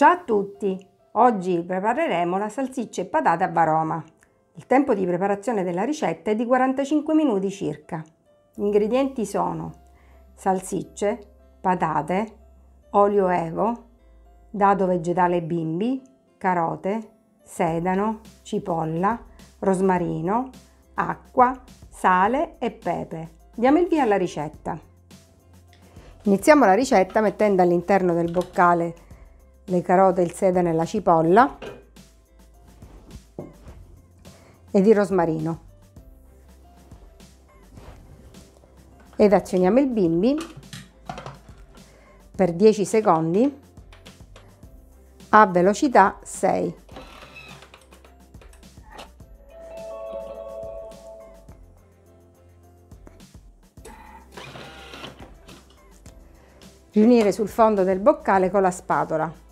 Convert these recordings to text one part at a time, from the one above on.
Ciao a tutti! Oggi prepareremo la salsiccia e patate a Varoma. Il tempo di preparazione della ricetta è di 45 minuti circa. Gli ingredienti sono salsicce, patate, olio evo, dado vegetale bimbi, carote, sedano, cipolla, rosmarino, acqua, sale e pepe. Diamo il via alla ricetta. Iniziamo la ricetta mettendo all'interno del boccale le carote, il sedano e la cipolla ed il rosmarino. Ed azioniamo il bimbi per 10 secondi a velocità 6. Riunire sul fondo del boccale con la spatola.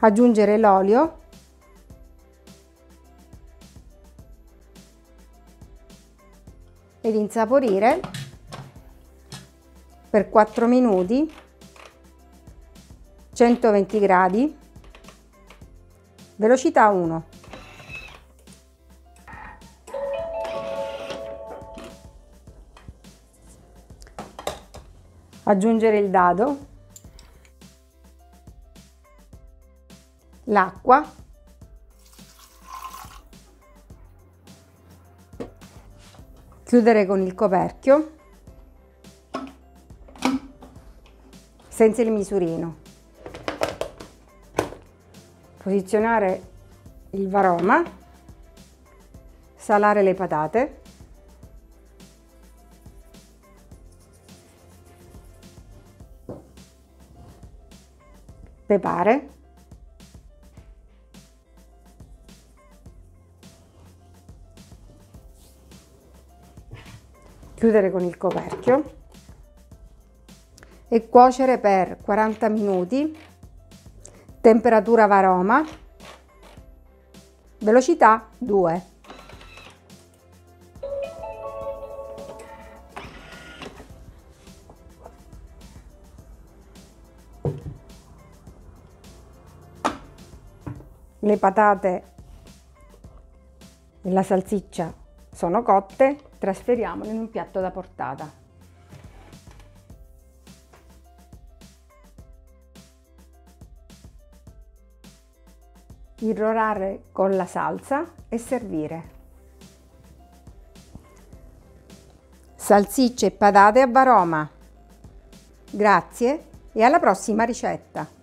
Aggiungere l'olio. Ed insaporire per 4 minuti 120 gradi. Velocità 1 aggiungere il dado l'acqua. Chiudere con il coperchio. Senza il misurino. Posizionare il varoma. Salare le patate. Pepare chiudere con il coperchio e cuocere per 40 minuti, temperatura varoma, velocità 2. Le patate e la salsiccia sono cotte, trasferiamole in un piatto da portata. Irrorare con la salsa e servire. Salsicce e patate a Varoma. Grazie e alla prossima ricetta!